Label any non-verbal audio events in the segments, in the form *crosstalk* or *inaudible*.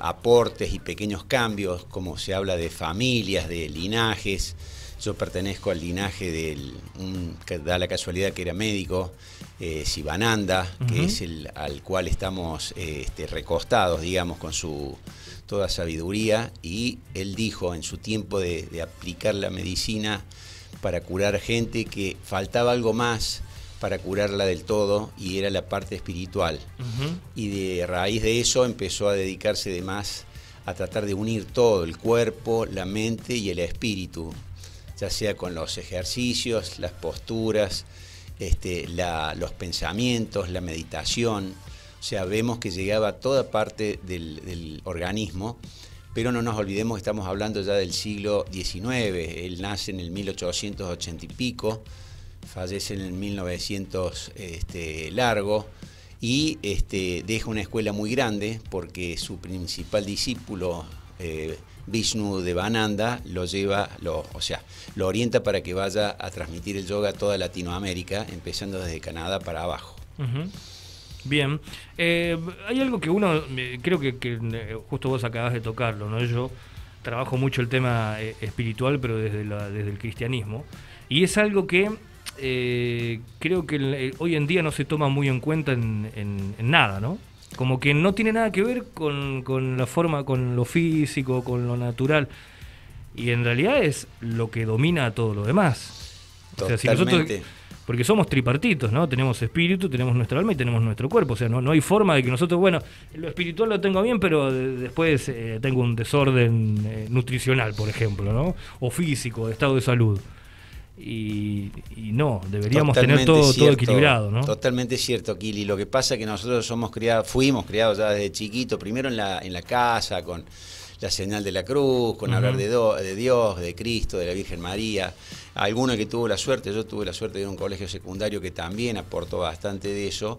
aportes y pequeños cambios, como se habla de familias, de linajes. Yo pertenezco al linaje del, que da la casualidad que era médico, eh, Sivananda, que es el al cual estamos eh, este, recostados, digamos, con su toda sabiduría. Y él dijo en su tiempo de, de aplicar la medicina para curar gente que faltaba algo más para curarla del todo y era la parte espiritual. Y de raíz de eso empezó a dedicarse de más a tratar de unir todo, el cuerpo, la mente y el espíritu, ya sea con los ejercicios, las posturas, este, los pensamientos, la meditación. O sea, vemos que llegaba a toda parte del, del organismo pero no nos olvidemos que estamos hablando ya del siglo XIX. Él nace en el 1880 y pico, fallece en el 1900 este, largo y este, deja una escuela muy grande porque su principal discípulo, eh, Vishnu de Bananda, lo lleva, lo, o sea, lo orienta para que vaya a transmitir el yoga a toda Latinoamérica, empezando desde Canadá para abajo. Bien, eh, hay algo que uno, eh, creo que, justo vos acabas de tocarlo, ¿no? Yo trabajo mucho el tema espiritual, pero desde, desde el cristianismo, y es algo que eh, creo que eh, hoy en día no se toma muy en cuenta en, nada, ¿no? Como que no tiene nada que ver con, la forma, con lo físico, con lo natural. Y en realidad es lo que domina todo lo demás. porque somos tripartitos, ¿no? Tenemos espíritu, tenemos nuestra alma y tenemos nuestro cuerpo. O sea, no, no hay forma de que nosotros, bueno, lo espiritual lo tengo bien, pero después eh, tengo un desorden nutricional, por ejemplo, ¿no? O físico, de estado de salud. Y, no, deberíamos tener todo, todo, equilibrado, ¿no? Totalmente cierto, Kili. Lo que pasa es que nosotros somos criados, fuimos criados ya desde chiquito, primero en la, en la casa, con la señal de la cruz, con hablar de, de, Dios, de Cristo, de la Virgen María. Alguno que tuvo la suerte, yo tuve la suerte de ir a un colegio secundario que también aportó bastante de eso.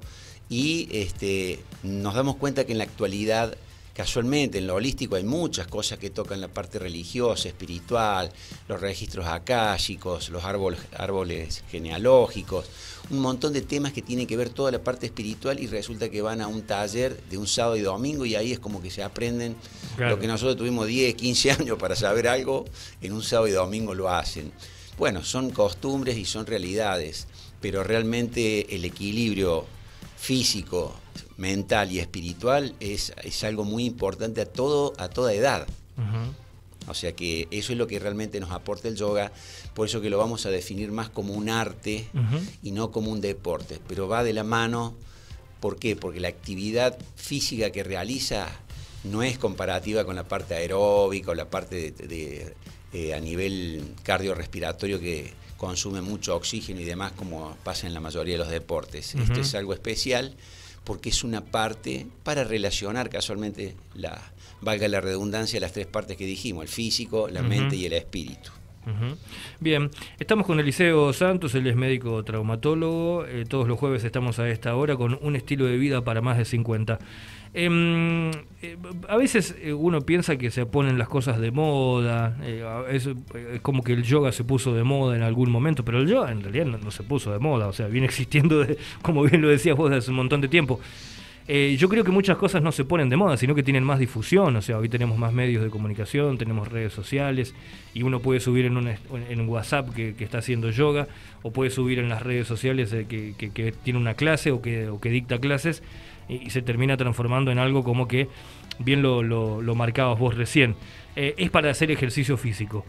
Y este, nos damos cuenta que en la actualidad Casualmente, en lo holístico hay muchas cosas que tocan la parte religiosa, espiritual, los registros akáshicos, los árboles, árboles genealógicos, un montón de temas que tienen que ver toda la parte espiritual y resulta que van a un taller de un sábado y domingo y ahí es como que se aprenden lo que nosotros tuvimos 10, 15 *laughs* años para saber algo, en un sábado y domingo lo hacen. Bueno, son costumbres y son realidades, pero realmente el equilibrio físico, mental y espiritual es, es algo muy importante a, todo, a toda edad. O sea que eso es lo que realmente nos aporta el yoga, por eso que lo vamos a definir más como un arte y no como un deporte, pero va de la mano, ¿por qué? Porque la actividad física que realiza no es comparativa con la parte aeróbica o la parte de, eh, a nivel cardiorrespiratorio que consume mucho oxígeno y demás como pasa en la mayoría de los deportes. Esto es algo especial porque es una parte para relacionar casualmente, la, valga la redundancia, las tres partes que dijimos, el físico, la mente y el espíritu. Bien, estamos con Eliseo Santos, él es médico traumatólogo, eh, todos los jueves estamos a esta hora con un estilo de vida para más de 50. Em, eh, a veces eh, uno piensa que se ponen las cosas de moda, eh, es, como que el yoga se puso de moda en algún momento, pero el yoga en realidad no, se puso de moda, o sea, viene existiendo, como bien lo decías vos, desde hace un montón de tiempo. Yo creo que muchas cosas no se ponen de moda, sino que tienen más difusión, o sea, hoy tenemos más medios de comunicación, tenemos redes sociales, y uno puede subir en un, en WhatsApp que, está haciendo yoga, o puede subir en las redes sociales que, que, tiene una clase o que, o que dicta clases, y, se termina transformando en algo como que, bien lo, lo, marcabas vos recién, eh, es para hacer ejercicio físico.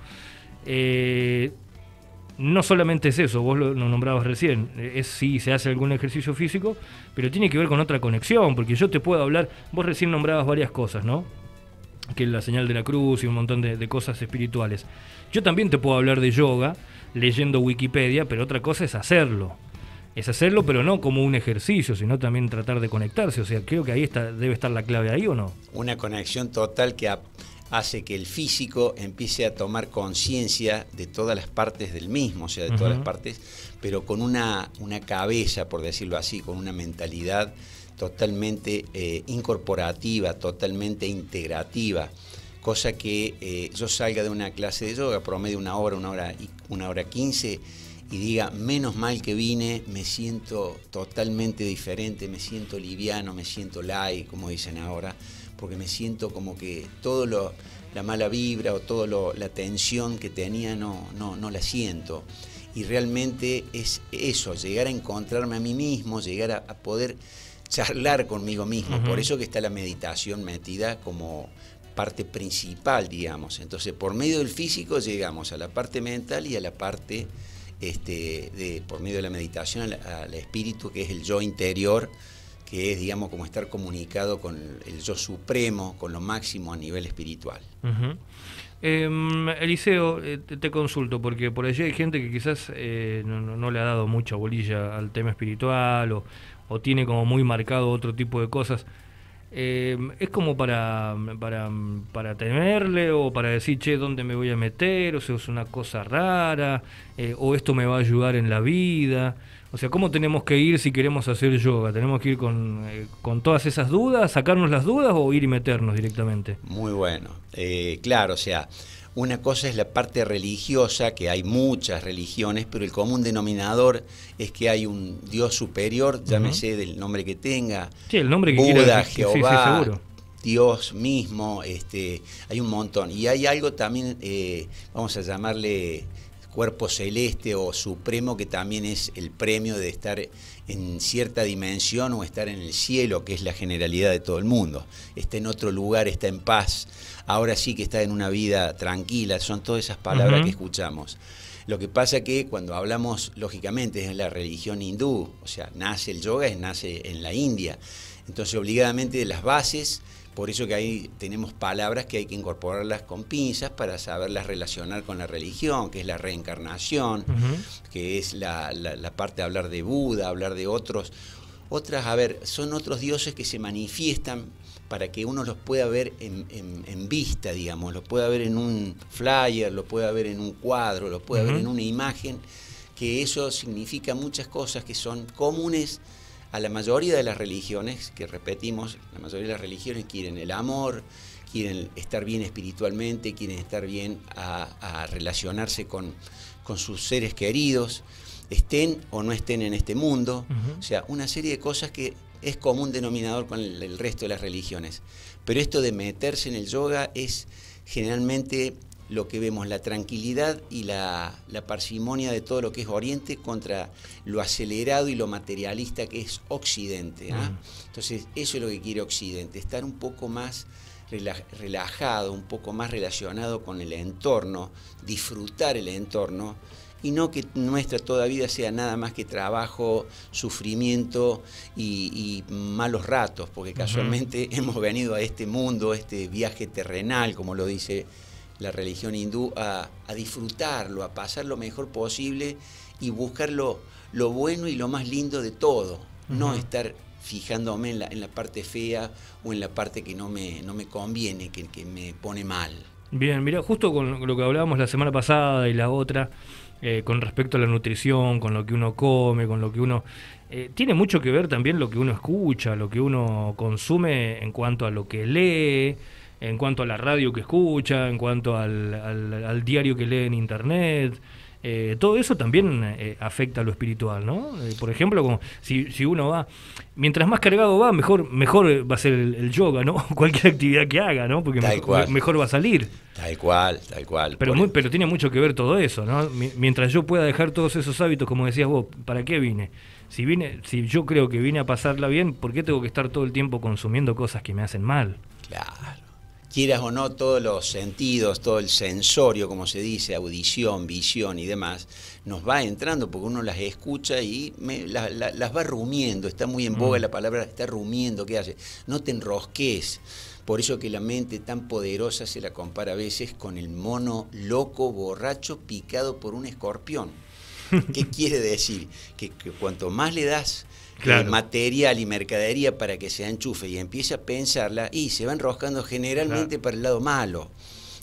Eh, no solamente es eso, vos lo, nombrabas recién, eh, es si se hace algún ejercicio físico, pero tiene que ver con otra conexión, porque yo te puedo hablar, vos recién nombrabas varias cosas, ¿no? Que la señal de la cruz y un montón de, cosas espirituales. Yo también te puedo hablar de yoga leyendo Wikipedia, pero otra cosa es hacerlo es hacerlo, pero no como un ejercicio, sino también tratar de conectarse. O sea, creo que ahí está, debe estar la clave ahí o no. Una conexión total que hace que el físico empiece a tomar conciencia de todas las partes del mismo, o sea, de todas las partes, pero con una, una cabeza, por decirlo así, con una mentalidad totalmente eh, incorporativa, totalmente integrativa cosa que eh, yo salga de una clase de yoga, promedio una hora, una hora, una hora quince, y diga, menos mal que vine, me siento totalmente diferente, me siento liviano, me siento light, como dicen ahora, porque me siento como que todo lo, la mala vibra o toda la tensión que tenía no, no, no la siento. Y realmente es eso, llegar a encontrarme a mí mismo, llegar a, poder charlar conmigo mismo. Por eso que está la meditación metida como parte principal, digamos. Entonces, por medio del físico llegamos a la parte mental y a la parte, este, de, por medio de la meditación, al espíritu, que es el yo interior, que es, digamos, como estar comunicado con el yo supremo, con lo máximo a nivel espiritual. Em, Eliseo, eh, te, consulto, porque por allí hay gente que quizás eh, no, le ha dado mucha bolilla al tema espiritual o tiene como muy marcado otro tipo de cosas. Em, ¿Es como para, para, para, temerle o para decir, che, ¿dónde me voy a meter? O sea, es una cosa rara, eh, o esto me va a ayudar en la vida. O sea, ¿cómo tenemos que ir si queremos hacer yoga? ¿Tenemos que ir con, eh, todas esas dudas, sacarnos las dudas o ir y meternos directamente? Muy bueno. Eh, claro, o sea, una cosa es la parte religiosa, que hay muchas religiones, pero el común denominador es que hay un Dios superior, llámese del nombre que tenga. Sí, el nombre que Buda, Jehová, Dios mismo, este, hay un montón. Y hay algo también, eh, vamos a llamarle cuerpo celeste o supremo que también es el premio de estar en cierta dimensión o estar en el cielo, que es la generalidad de todo el mundo. Está en otro lugar, está en paz, ahora sí que está en una vida tranquila, son todas esas palabras que escuchamos. Lo que pasa que cuando hablamos, lógicamente, es la religión hindú, o sea, nace el yoga, nace en la India. Entonces, obligadamente, de las bases por eso que ahí tenemos palabras que hay que incorporarlas con pinzas para saberlas relacionar con la religión, que es la reencarnación, que es la, parte de hablar de Buda, hablar de otros. Otras, a ver, son otros dioses que se manifiestan para que uno los pueda ver en, vista, digamos, los pueda ver en un flyer, lo pueda ver en un cuadro, lo pueda ver en una imagen, que eso significa muchas cosas que son comunes a la mayoría de las religiones, que repetimos, la mayoría de las religiones quieren el amor, quieren estar bien espiritualmente, quieren estar bien a, relacionarse con, con, sus seres queridos, estén o no estén en este mundo. O sea, una serie de cosas que es común denominador con el resto de las religiones. Pero esto de meterse en el yoga es generalmente lo que vemos, la tranquilidad y la, parsimonia de todo lo que es Oriente contra lo acelerado y lo materialista que es Occidente. ¿ah? Entonces, eso es lo que quiere Occidente, estar un poco más relajado, un poco más relacionado con el entorno, disfrutar el entorno y no que nuestra toda vida sea nada más que trabajo, sufrimiento y, malos ratos, porque casualmente *laughs* hemos venido a este mundo, este viaje terrenal, como lo dice la religión hindú a, disfrutarlo, a pasar lo mejor posible y buscar lo, bueno y lo más lindo de todo, no estar fijándome en la, en la, parte fea o en la parte que no me, no me conviene, que, que me pone mal. Bien, mira, justo con lo que hablábamos la semana pasada y la otra, eh, con respecto a la nutrición, con lo que uno come, con lo que uno... Eh, tiene mucho que ver también lo que uno escucha, lo que uno consume en cuanto a lo que lee, en cuanto a la radio que escucha, en cuanto al, al, diario que lee en internet. Eh, todo eso también eh, afecta a lo espiritual, ¿no? Eh, por ejemplo, como si, si, uno va, mientras más cargado va, mejor, mejor va a ser el, yoga, ¿no? *laughs* Cualquier actividad que haga, ¿no? Porque mejor, va a salir. Tal cual, tal cual. Pero, muy, pero tiene mucho que ver todo eso, ¿no? Mientras yo pueda dejar todos esos hábitos, como decías vos, ¿para qué vine? Si vine, si yo creo que vine a pasarla bien, ¿por qué tengo que estar todo el tiempo consumiendo cosas que me hacen mal? Claro quieras o no, todos los sentidos, todo el sensorio, como se dice, audición, visión y demás, nos va entrando porque uno las escucha y las va rumiendo. Está muy en boga mm. la palabra, está rumiendo, ¿qué hace? No te enrosques. Por eso que la mente tan poderosa se la compara a veces con el mono loco, borracho, picado por un escorpión. ¿Qué *laughs* quiere decir? que cuanto más le das material y mercadería para que se enchufe y empiece a pensarla y se va enroscando generalmente para el lado malo.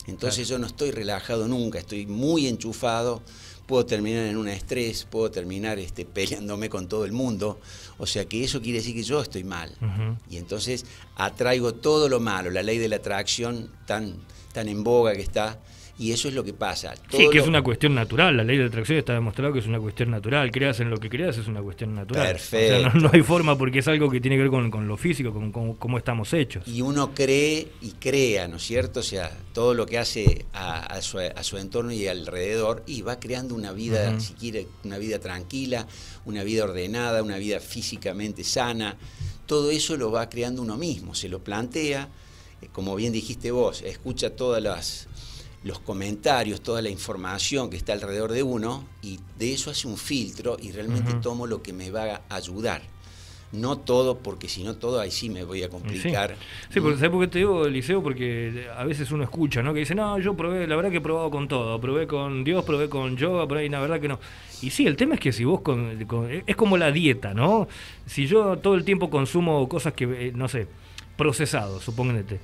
Entonces yo no estoy relajado nunca, estoy muy enchufado, puedo terminar en un estrés, puedo terminar este, peleándome con todo el mundo, o sea que eso quiere decir que yo estoy mal. Y entonces atraigo todo lo malo, la ley de la atracción tan, tan en boga que está, Y eso es lo que pasa. sí, que es una cuestión natural. La ley de atracción está demostrado que es una cuestión natural. Creas en lo que creas, es una cuestión natural. Perfecto. no, hay forma porque es algo que tiene que ver con, lo físico, con, cómo estamos hechos. Y uno cree y crea, ¿no es cierto? O sea, todo lo que hace a, su, entorno y alrededor y va creando una vida, si quiere, una vida tranquila, una vida ordenada, una vida físicamente sana. Todo eso lo va creando uno mismo, se lo plantea, eh, como bien dijiste vos, escucha todas las los comentarios, toda la información que está alrededor de uno y de eso hace un filtro y realmente tomo lo que me va a ayudar. No todo, porque si no todo, ahí sí me voy a complicar. Sí, porque, ¿sabes por qué te digo, Eliseo? Porque a veces uno escucha, ¿no? Que dice, no, yo probé, la verdad que he probado con todo. Probé con Dios, probé con yoga, por ahí, la verdad que no. Y sí, el tema es que si vos, con, es como la dieta, ¿no? Si yo todo el tiempo consumo cosas que, eh, no sé, procesados, supóngete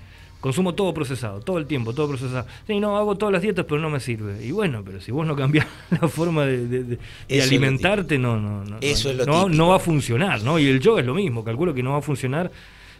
Consumo todo procesado, todo el tiempo, todo procesado. Sí, no, hago todas las dietas, pero no me sirve. Y bueno, pero si vos no cambiás *laughs* la forma de, alimentarte, no, no, no, no, no, va a funcionar, ¿no? Y el yoga es lo mismo, calculo que no va a funcionar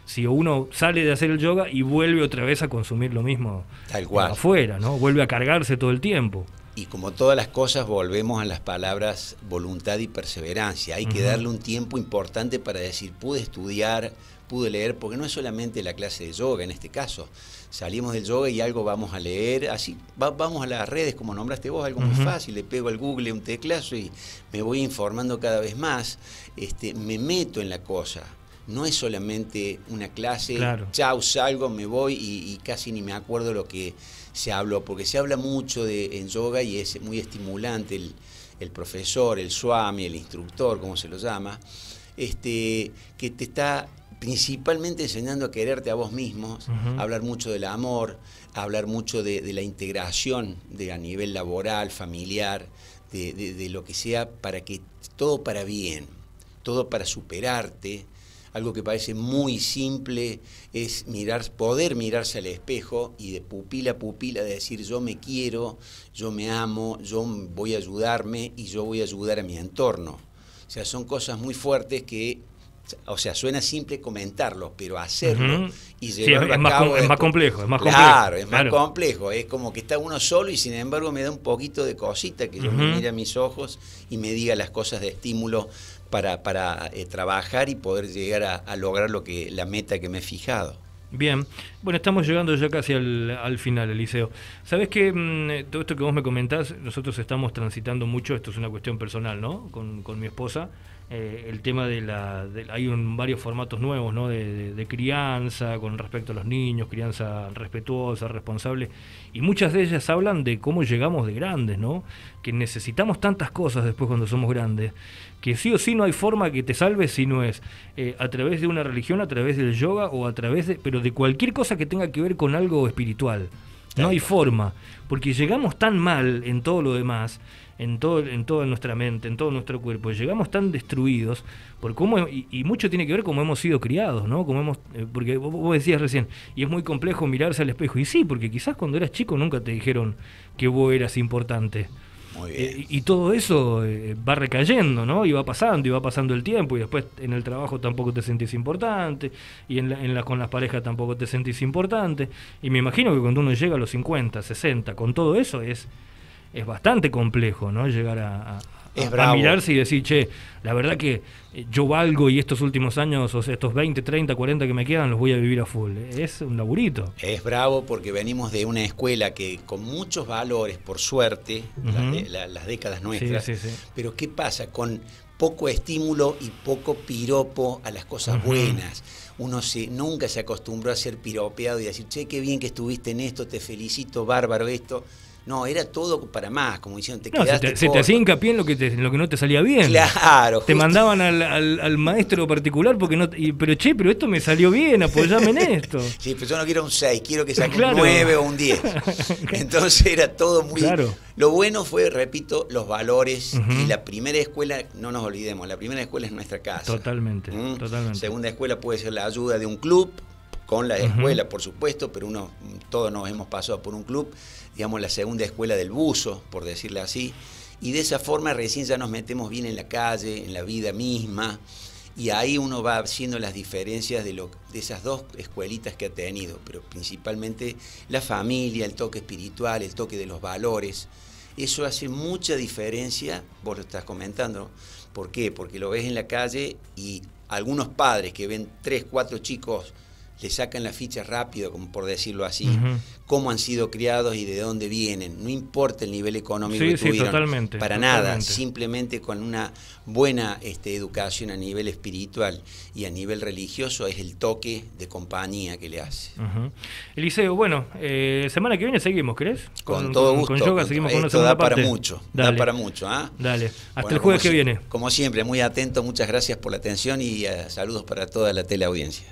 si uno sale de hacer el yoga y vuelve otra vez a consumir lo mismo Tal cual. afuera, ¿no? Vuelve a cargarse todo el tiempo. Y como todas las cosas, volvemos a las palabras voluntad y perseverancia. Hay que darle un tiempo importante para decir, pude estudiar, pude leer, porque no es solamente la clase de yoga en este caso. Salimos del yoga y algo vamos a leer, así vamos a las redes, como nombraste vos, algo muy fácil, le pego al Google un teclazo y me voy informando cada vez más, este, me meto en la cosa. No es solamente una clase, chao, salgo, me voy y, casi ni me acuerdo lo que se habló, porque se habla mucho de, en yoga y es muy estimulante el, el profesor, el swami, el instructor, como se lo llama, este, que te está principalmente enseñando a quererte a vos mismo, hablar mucho del amor, hablar mucho de, la integración de, a nivel laboral, familiar, de, lo que sea, para que todo para bien, todo para superarte. Algo que parece muy simple es mirar, poder mirarse al espejo y de pupila a pupila decir yo me quiero, yo me amo, yo voy a ayudarme y yo voy a ayudar a mi entorno. O sea, son cosas muy fuertes que o sea, suena simple comentarlo, pero hacerlo y llevarlo es, a cabo es, más complejo, es más complejo. Claro, es más complejo. Es como que está uno solo y sin embargo me da un poquito de cosita que yo me mire a mis ojos y me diga las cosas de estímulo para, para eh, trabajar y poder llegar a, lograr lo que la meta que me he fijado. Bien, bueno, estamos llegando ya casi al, final, Eliseo. Sabes que mm, todo esto que vos me comentás, nosotros estamos transitando mucho, esto es una cuestión personal, ¿no? Con, con mi esposa. Eh, el tema de la... hay un, varios formatos nuevos ¿no? De, crianza con respecto a los niños, crianza respetuosa, responsable, y muchas de ellas hablan de cómo llegamos de grandes, ¿no? que necesitamos tantas cosas después cuando somos grandes, que sí o sí no hay forma que te salves si no es eh, a través de una religión, a través del yoga o a través de... pero de cualquier cosa que tenga que ver con algo espiritual. No hay forma, porque llegamos tan mal en todo lo demás en, todo, en toda nuestra mente, en todo nuestro cuerpo. Llegamos tan destruidos por cómo, y, mucho tiene que ver cómo hemos sido criados, ¿no? Como hemos, eh, porque vos, decías recién, y es muy complejo mirarse al espejo. Y sí, porque quizás cuando eras chico nunca te dijeron que vos eras importante. Eh, y, todo eso eh, va recayendo, ¿no? Y va pasando, y va pasando el tiempo, y después en el trabajo tampoco te sentís importante, y en, en la, con las parejas tampoco te sentís importante. Y me imagino que cuando uno llega a los 50, 60, con todo eso es es bastante complejo, ¿no? Llegar a, mirarse y decir, che, la verdad que eh, yo valgo y estos últimos años, o sea, estos 20, 30, 40 que me quedan, los voy a vivir a full. Es un laburito. Es bravo porque venimos de una escuela que con muchos valores, por suerte, las, décadas nuestras, pero ¿qué pasa? Con poco estímulo y poco piropo a las cosas buenas. Uno se, nunca se acostumbró a ser piropeado y decir, che, qué bien que estuviste en esto, te felicito, bárbaro esto. No, era todo para más, como diciendo, te no, quedaste se te, hacía hincapié en lo, que en lo que no te salía bien. Claro. Te mandaban al, maestro particular porque no... pero che, pero esto me salió bien, apoyame en esto. *laughs* sí, pero yo no quiero un 6, quiero que saque un 9 o un 10. *laughs* Entonces era todo muy... Claro. Lo bueno fue, repito, los valores y la primera escuela, no nos olvidemos, la primera escuela es nuestra casa. Totalmente, ¿Mm? totalmente. Segunda escuela puede ser la ayuda de un club, con la escuela, por supuesto, pero uno, todos nos hemos pasado por un club digamos, la segunda escuela del buzo, por decirle así, y de esa forma recién ya nos metemos bien en la calle, en la vida misma, Y ahí uno va haciendo las diferencias de, lo, de esas dos escuelitas que ha tenido, pero principalmente la familia, el toque espiritual, el toque de los valores. Eso hace mucha diferencia, vos lo estás comentando. ¿Por qué? Porque lo ves en la calle y algunos padres que ven tres, cuatro chicos le sacan la ficha rápido, como por decirlo así, cómo han sido criados y de dónde vienen. No importa el nivel económico que tuvieron, totalmente, para nada, simplemente con una buena este, educación a nivel espiritual y a nivel religioso es el toque de compañía que le hace. Eliseo, bueno, eh, semana que viene seguimos, ¿crees? Con, todo gusto. Con yoga seguimos con da para mucho, da para mucho. ¿ah? Dale, hasta el jueves que viene. Como siempre, muy atento, muchas gracias por la atención y eh, saludos para toda la teleaudiencia.